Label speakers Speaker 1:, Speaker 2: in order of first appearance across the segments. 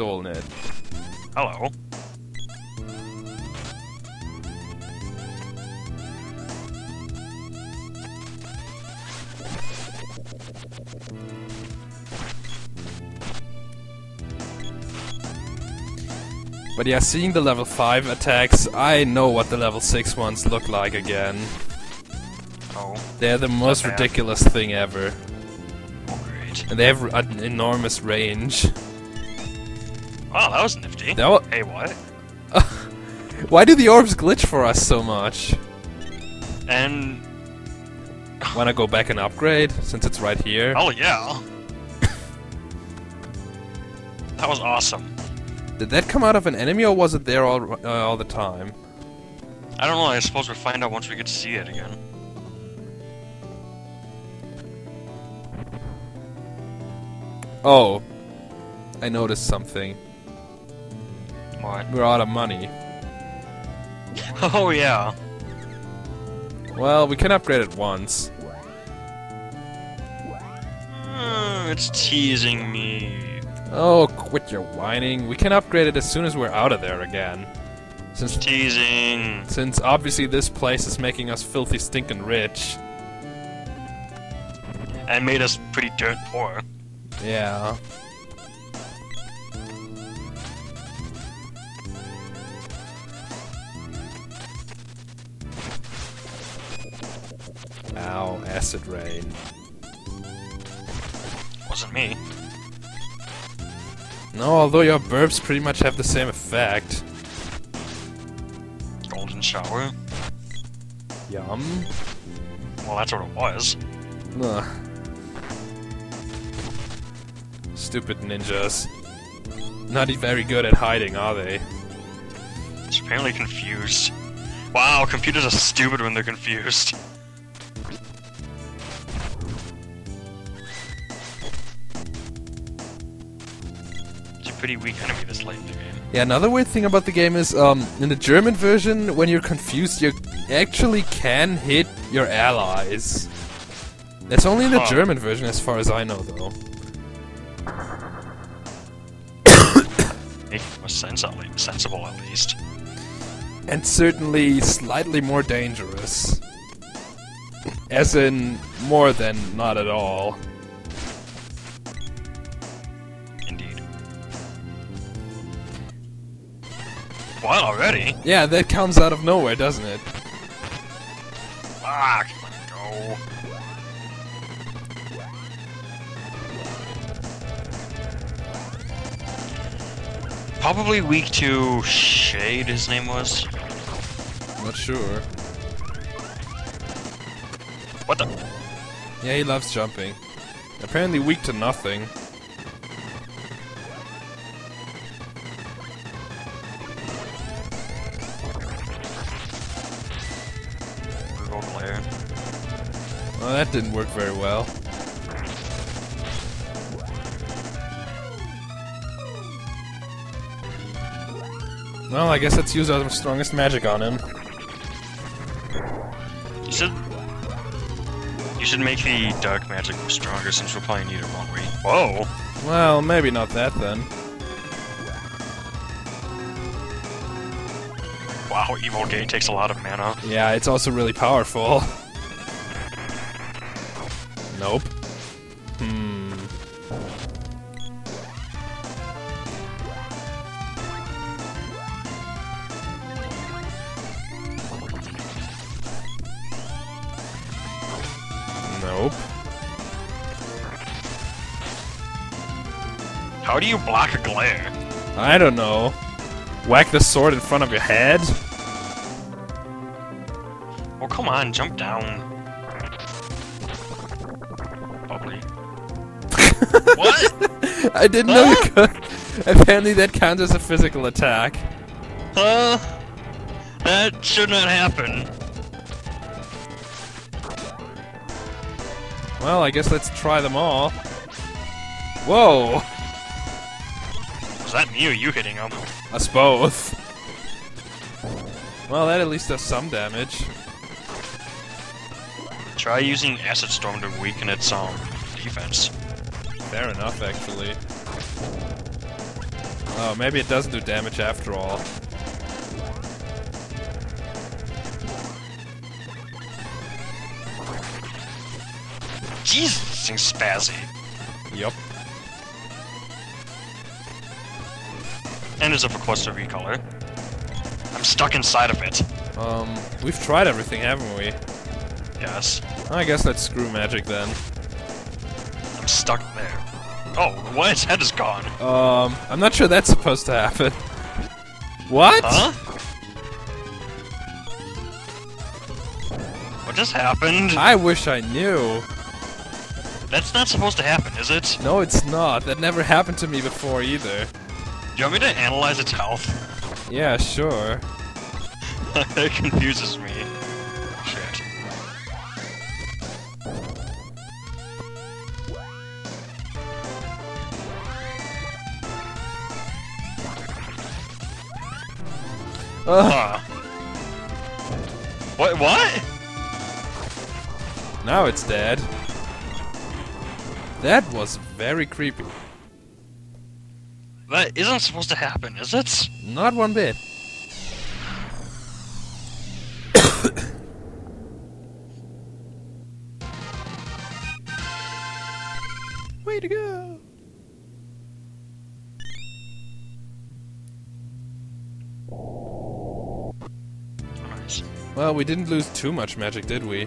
Speaker 1: stolen it.
Speaker 2: Hello.
Speaker 1: But yeah, seeing the level 5 attacks, I know what the level 6 ones look like again.
Speaker 2: Oh,
Speaker 1: They're the most ridiculous thing ever.
Speaker 2: oh.
Speaker 1: And they have an enormous range.
Speaker 2: Wow, that was nifty.
Speaker 1: That wa-
Speaker 2: Hey, what?
Speaker 1: Why do the orbs glitch for us so much?
Speaker 2: And
Speaker 1: Wanna go back and upgrade, since it's right here?
Speaker 2: oh yeah. that was awesome.
Speaker 1: Did that come out of an enemy or was it there all, uh, all the time?
Speaker 2: I don't know. I suppose we'll find out once we get to see it again.
Speaker 1: Oh. I noticed something.
Speaker 2: What?
Speaker 1: We're out of money.
Speaker 2: Oh yeah.
Speaker 1: Well, we can upgrade it once.
Speaker 2: Mm, it's teasing me.
Speaker 1: Oh, quit your whining. We can upgrade it as soon as we're out of there again. Since
Speaker 2: Teasing.
Speaker 1: since obviously this place is making us filthy stinking rich.
Speaker 2: And made us pretty dirt poor.
Speaker 1: Yeah. Acid rain.
Speaker 2: Wasn't me.
Speaker 1: No, although your burps pretty much have the same effect.
Speaker 2: Golden shower.
Speaker 1: Yum.
Speaker 2: Well, that's what it was.
Speaker 1: Ugh. Stupid ninjas. Not very good at hiding, are they?
Speaker 2: It's apparently confused. Wow, computers are stupid when they're confused. Pretty weak enemy this late in the game.
Speaker 1: Yeah, another weird thing about the game is, um, in the German version, when you're confused, you actually can hit your allies. That's only in the
Speaker 2: Huh.
Speaker 1: German version, as far as I know, though.
Speaker 2: Make more sense at least, sensible at least.
Speaker 1: And certainly slightly more dangerous. As in, more than not at all.
Speaker 2: What already?
Speaker 1: Yeah, that comes out of nowhere, doesn't it?
Speaker 2: Fuck, go. Probably weak to Shade, his name was.
Speaker 1: Not sure.
Speaker 2: What the?
Speaker 1: Yeah, he loves jumping. Apparently weak to nothing. That didn't work very well. Well, I guess let's use our strongest magic on him.
Speaker 2: You should. You should make the dark magic stronger since we'll probably need it, won't we? Whoa!
Speaker 1: Well, maybe not that then.
Speaker 2: Wow, Evil Gate takes a lot of mana.
Speaker 1: Yeah, it's also really powerful. Nope. Hmm. Nope.
Speaker 2: How do you block a glare?
Speaker 1: I don't know. Whack the sword in front of your head?
Speaker 2: Well, come on, jump down. What?
Speaker 1: I didn't know you could. Apparently that counts as a physical attack.
Speaker 2: Uh, that should not happen.
Speaker 1: Well, I guess let's try them all. Whoa!
Speaker 2: Was that me or you hitting him?
Speaker 1: Us both. Well, that at least does some damage.
Speaker 2: Try using Acid Storm to weaken its um defense.
Speaker 1: Fair enough, actually. Oh, maybe it doesn't do damage after all.
Speaker 2: Jesus, this thing's spazzy.
Speaker 1: Yup.
Speaker 2: And there's a Requester V-Color. I'm stuck inside of it.
Speaker 1: Um, we've tried everything, haven't we?
Speaker 2: Yes.
Speaker 1: I guess let's screw magic then.
Speaker 2: Stuck there. Oh, what? His head is gone.
Speaker 1: Um, I'm not sure that's supposed to happen. What?
Speaker 2: Huh? What just happened?
Speaker 1: I wish I knew.
Speaker 2: That's not supposed to happen, is it?
Speaker 1: No, it's not. That never happened to me before either.
Speaker 2: Do you want me to analyze its health?
Speaker 1: Yeah, sure.
Speaker 2: it confuses me. Huh. What? What?
Speaker 1: now it's dead. That was very creepy.
Speaker 2: That isn't supposed to happen, is it?
Speaker 1: Not one bit. Way to go!
Speaker 2: Nice.
Speaker 1: Well, we didn't lose too much magic, did we?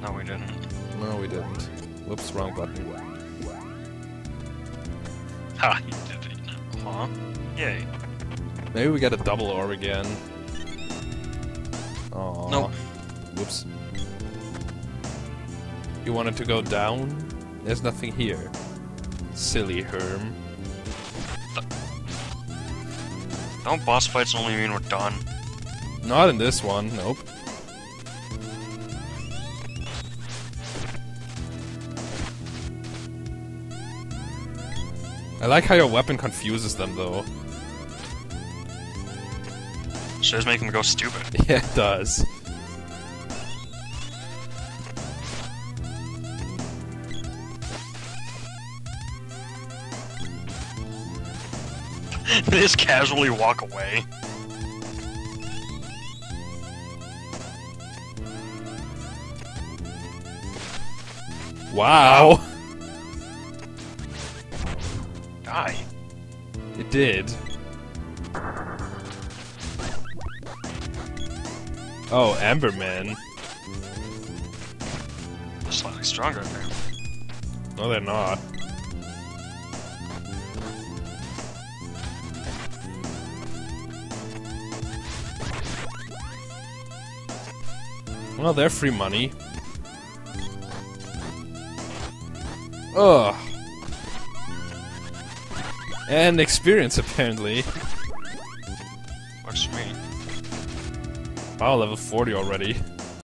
Speaker 2: No, we didn't.
Speaker 1: No, we didn't. Whoops, wrong button.
Speaker 2: Ha, you did it. Huh? Yay.
Speaker 1: Maybe we got a double orb again. Oh.
Speaker 2: Nope.
Speaker 1: Whoops. You wanted to go down? There's nothing here. Silly Herm.
Speaker 2: Don't boss fights only mean we're done.
Speaker 1: Not in this one, nope. I like how your weapon confuses them though.
Speaker 2: Sure is making them go stupid.
Speaker 1: Yeah, it does.
Speaker 2: they just casually walk away.
Speaker 1: Wow!
Speaker 2: Die.
Speaker 1: It did. Oh, Emberman.
Speaker 2: They're slightly stronger there.
Speaker 1: No, they're not. Well, they're free money. Ugh. And experience, apparently.
Speaker 2: Works for me.
Speaker 1: Wow, level 40 already.